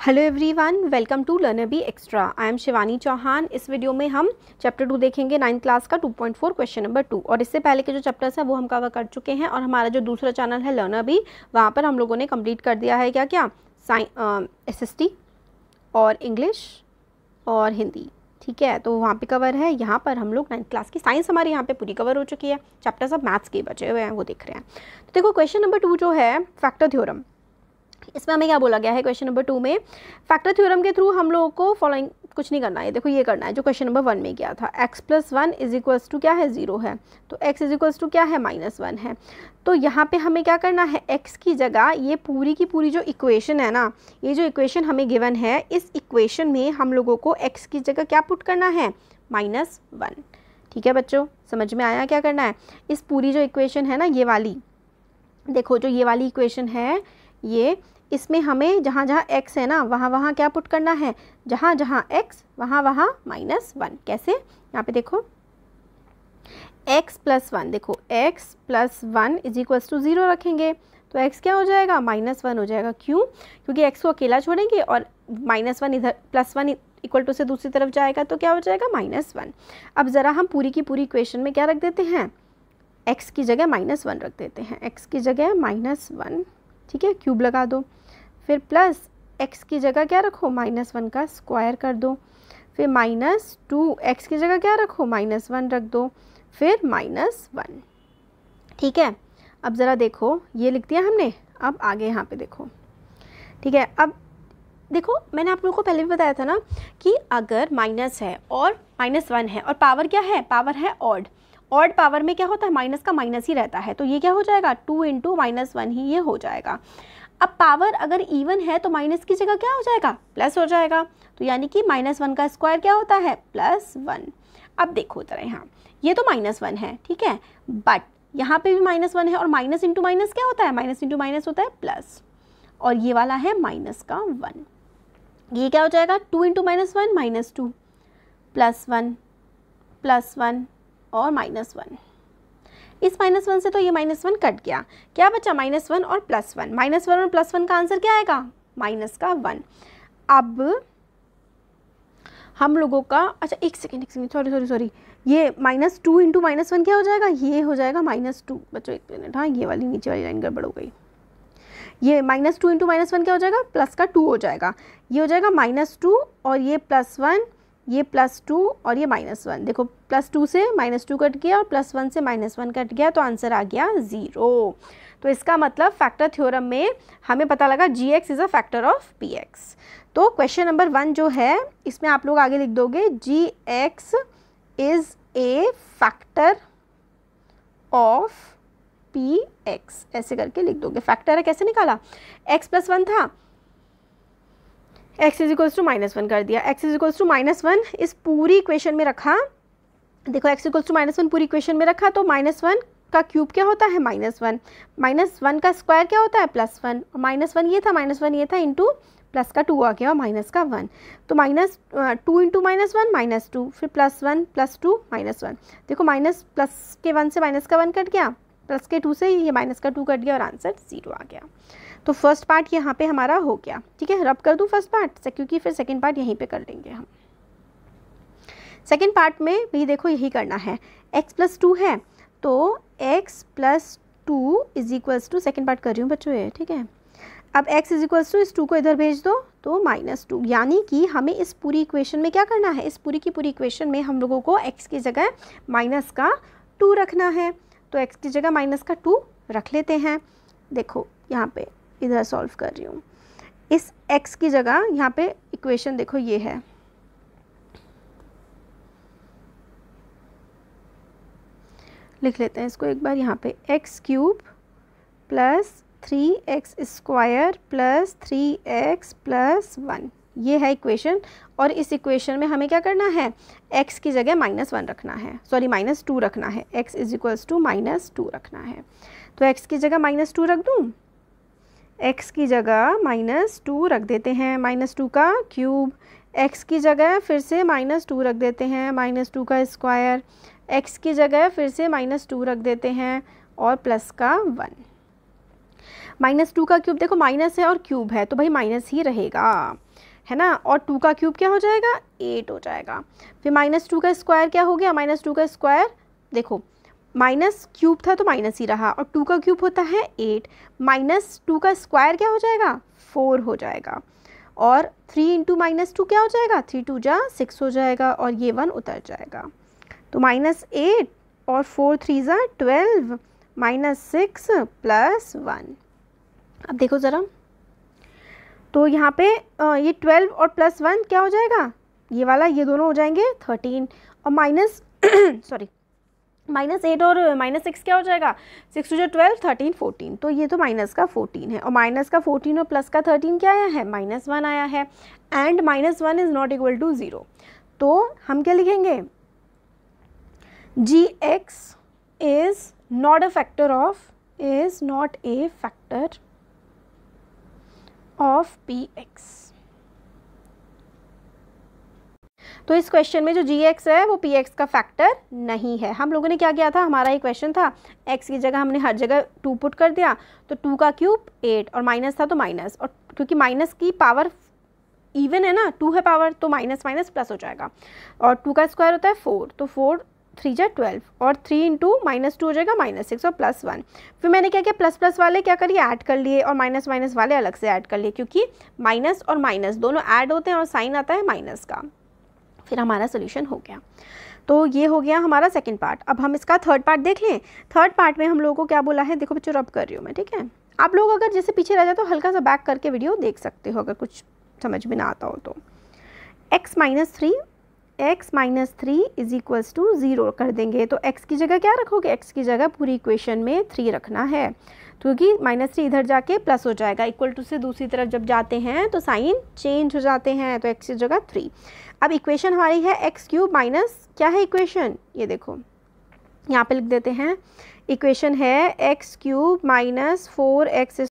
Hello everyone welcome to learner be extra I am Shivani Chauhan इस video में हम chapter two देखेंगे ninth class का 2.4 question number to और इससे पहले के जो चैप्टर्स हैं, वो हम कवर कर चुके हैं और हमारा जो दूसरा चैनल है लर्नर बी वहाँ पर हम लोगों ने कंप्लीट कर दिया है क्या क्या? साइ एस और इंग्लिश और हिंदी ठीक है तो वहाँ पे कवर है। यहाँ पर हम लोग नाइन्थ क्लास की साइंस हमारे यहाँ पे पूरी कवर हो चुकी है। चैप्टर सब मैथ्स के बचे हुए हैं, वो देख रहे हैं। तो देखो क्वेश्चन नंबर टू जो है फैक्टर थ्योरम इसमें हमें क्या बोला गया है क्वेश्चन नंबर टू में? फैक्टर थ्योरम के थ्रू हम लोगों को फॉलोइंग कुछ नहीं करना है। देखो, ये करना है जो क्वेश्चन नंबर वन में किया था। X plus one is equals to क्या है? ज़ीरो है। तो एक्स इज़ इक्वल्स टू क्या है? माइनस वन है। तो यहाँ पे हमें क्या करना है? एक्स की जगह ये पूरी की पूरी जो इक्वेशन है ना, ये जो इक्वेशन हमें गिवन है, इस इक्वेशन में हम लोगों को एक्स की जगह क्या पुट करना है? माइनस वन ठीक है बच्चों? समझ में आया क्या करना है? इस पूरी जो इक्वेशन है ना, ये वाली, देखो जो ये वाली इक्वेशन है, ये इसमें हमें जहाँ जहाँ x है ना, वहाँ वहाँ क्या पुट करना है? जहाँ जहाँ x, वहाँ वहाँ माइनस वन कैसे? यहाँ पे देखो। x प्लस वन देखो, x plus one is equals to zero रखेंगे। तो x क्या हो जाएगा? माइनस वन हो जाएगा। क्यों? क्योंकि x को अकेला छोड़ेंगे और माइनस वन इधर प्लस वन इक्वल टू से दूसरी तरफ़ जाएगा तो क्या हो जाएगा? माइनस वन अब ज़रा हम पूरी की पूरी इक्वेशन में क्या रख देते हैं? x की जगह माइनस वन रख देते हैं। x की जगह माइनस वन ठीक है, क्यूब लगा दो। फिर प्लस एक्स की जगह क्या रखो? माइनस वन का स्क्वायर कर दो। फिर माइनस टू एक्स की जगह क्या रखो? माइनस वन रख दो। फिर माइनस वन। ठीक है, अब ज़रा देखो, ये लिख दिया हमने, अब आगे यहाँ पे देखो। ठीक है, अब देखो, मैंने आप लोगों को पहले भी बताया था ना कि अगर माइनस है और माइनस वन है और पावर क्या है? पावर है ऑड। ऑड पावर में क्या होता है? माइनस का माइनस ही रहता है। तो ये क्या हो जाएगा? टू इंटू माइनस वन ही ये हो जाएगा। अब पावर अगर इवन है तो माइनस की जगह क्या हो जाएगा? प्लस हो जाएगा। तो यानी कि माइनस वन का स्क्वायर क्या होता है? प्लस वन अब देखो तरह यहाँ। ये तो माइनस वन है, ठीक है? बट यहाँ पे भी माइनस वन है और माइनस इंटू माइनस क्या होता है? माइनस इंटू माइनस होता है प्लस और ये वाला है माइनस का वन ये क्या हो जाएगा? Two into minus one minus two plus one plus one और माइनस वन। इस माइनस वन से तो ये माइनस वन कट गया। क्या बचा माइनस वन और प्लस वन? माइनस वन और प्लस वन का आंसर क्या आएगा? माइनस का वन। अब हम लोगों का अच्छा एक सेकेंड एक सेकेंड सॉरी सॉरी सॉरी ये minus two into minus one क्या हो जाएगा? ये हो जाएगा माइनस टू। बच्चों, एक मिनट हाँ ये वाली नीचे वाली लाइन गड़बड़ हो गई। ये minus two into minus one क्या हो जाएगा? प्लस का टू हो जाएगा। ये हो जाएगा माइनस टू और ये प्लस वन ये प्लस टू और ये माइनस वन देखो प्लस टू से माइनस टू कट गया और प्लस वन से माइनस वन कट गया तो आंसर आ गया ज़ीरो तो इसका मतलब फैक्टर थ्योरम में हमें पता लगा g x is a factor of p x तो क्वेश्चन नंबर वन जो है, इसमें आप लोग आगे लिख दोगे g x is a factor of p x ऐसे करके लिख दोगे। फैक्टर है, कैसे निकाला? एक्स प्लस वन था। X is equals to minus one कर दिया। X is equals to minus one इस पूरी इक्वेशन में रखा। देखो x equals to minus one पूरी इक्वेशन में रखा तो माइनस वन का क्यूब क्या होता है? माइनस वन माइनस वन का स्क्वायर क्या होता है? प्लस वन और माइनस वन ये था माइनस वन ये था इंटू प्लस का टू आ गया, और माइनस का वन तो minus two into minus one minus two फिर plus one plus two minus one देखो माइनस प्लस के वन से माइनस का वन कट गया। प्लस के टू से ये माइनस का टू कट गया, और आंसर ज़ीरो आ गया। तो फ़र्स्ट पार्ट यहाँ पे हमारा हो गया। ठीक है? रब कर दूँ फ़र्स्ट पार्ट क्योंकि फिर सेकेंड पार्ट यहीं पे कर लेंगे हम। सेकेंड पार्ट में भी देखो यही करना है। एक्स प्लस टू है तो x plus two is equals to second part कर रही हूँ बच्चों ये, ठीक है? अब x इज़ इक्वल्स टू इस टू को इधर भेज दो तो माइनस टू यानी कि हमें इस पूरी इक्वेशन में क्या करना है? इस पूरी की पूरी इक्वेशन में हम लोगों को x की जगह माइनस का टू रखना है। तो x की जगह माइनस का टू रख लेते हैं। देखो, यहाँ पे इधर सॉल्व कर रही हूँ। इस x की जगह यहाँ पे इक्वेशन देखो ये है। लिख लेते हैं इसको एक बार यहाँ पे। x cube plus three x square plus three x plus one ये है इक्वेशन और इस इक्वेशन में हमें क्या करना है? x की जगह माइनस वन रखना है। सॉरी माइनस टू रखना है। x is equals to minus two रखना है। तो x की जगह माइनस टू रख दूँ? X की जगह माइनस टू रख देते हैं। माइनस टू का क्यूब x की जगह फिर से माइनस टू रख देते हैं। माइनस टू का स्क्वायर x की जगह फिर से माइनस टू रख देते हैं और प्लस का वन। माइनस टू का क्यूब देखो माइनस है और क्यूब है तो भाई माइनस ही रहेगा, है ना? और टू का क्यूब क्या हो जाएगा? एट हो जाएगा। फिर माइनस टू का स्क्वायर क्या हो गया? माइनस टू का स्क्वायर देखो माइनस क्यूब था तो माइनस ही रहा और टू का क्यूब होता है एट। माइनस टू का स्क्वायर क्या हो जाएगा? फोर हो जाएगा। और थ्री इंटू माइनस टू क्या हो जाएगा? थ्री टू जा सिक्स हो जाएगा और ये वन उतर जाएगा। तो माइनस एट और फोर थ्री ज़ा twelve minus six plus one. अब देखो ज़रा। तो यहाँ पे ये ट्वेल्व और प्लस वन क्या हो जाएगा? ये वाला, ये दोनों हो जाएँगे थर्टीन। और माइनस सॉरी माइनस एट और माइनस सिक्स क्या हो जाएगा? सिक्स टू जो ट्वेल्व थर्टीन फोर्टीन तो ये तो माइनस का फोर्टीन है। और माइनस का फोर्टीन और प्लस का थर्टीन क्या आया है? माइनस वन आया है। And minus one is not equal to zero तो हम क्या लिखेंगे? G x is not a factor of is not a factor of p x तो इस क्वेश्चन में जो जी एक्स है, वो पी एक्स का फैक्टर नहीं है। हम लोगों ने क्या किया था? हमारा ये क्वेश्चन था। एक्स की जगह हमने हर जगह टू पुट कर दिया तो टू का क्यूब एट और माइनस था तो माइनस और क्योंकि माइनस की पावर इवन है ना टू है पावर तो माइनस माइनस प्लस हो जाएगा। और टू का स्क्वायर होता है फोर तो फोर थ्री जा ट्वेल्व और थ्री इंटू माइनस टू हो जाएगा माइनस सिक्स और प्लस वन फिर मैंने क्या किया? प्लस प्लस वाले क्या करिए ऐड कर लिए और माइनस माइनस वाले अलग से ऐड कर लिए, क्योंकि माइनस और माइनस दोनों ऐड होते हैं और साइन आता है माइनस का। फिर हमारा सोल्यूशन हो गया। तो ये हो गया हमारा सेकेंड पार्ट अब हम इसका थर्ड पार्ट देख लें। थर्ड पार्ट में हम लोगों को क्या बोला है? देखो बच्चों रब कर रही हूँ मैं, ठीक है? आप लोग अगर जैसे पीछे रह जाए तो हल्का सा बैक करके वीडियो देख सकते हो, अगर कुछ समझ में ना आता हो तो। X minus three x minus three is equals to zero कर देंगे। तो x की जगह क्या रखोगे? X की जगह पूरी इक्वेशन में थ्री रखना है। क्योंकि माइनस थ्री इधर जाके प्लस हो जाएगा। इक्वल टू से दूसरी तरफ़ जब जाते हैं तो साइन चेंज हो जाते हैं तो एक्स की जगह थ्री अब इक्वेशन हमारी है एक्स क्यूब माइनस क्या है इक्वेशन ये देखो। यहाँ पे लिख देते हैं इक्वेशन है x cube minus four x